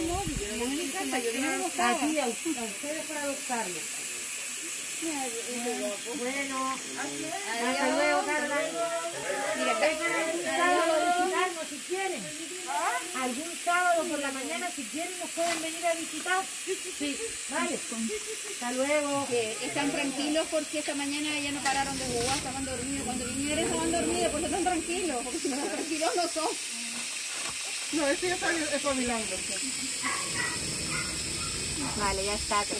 móvil, yo no casa, yo vine. Aquí, a, ustedes para adoptarlo. Bueno, hasta luego, Carla. Mira, Vengan algún sábado a visitarnos si quieren. Algún sábado por la mañana si quieren nos pueden venir a visitar. Sí, vale. Hasta luego. que están tranquilos porque esta mañana ya no pararon de jugar, estaban dormidos. Cuando vinieron estaban dormidos, por eso están tranquilos, porque si no están tranquilos no son. No, ese ya está espabilando. Vale, ya está. Que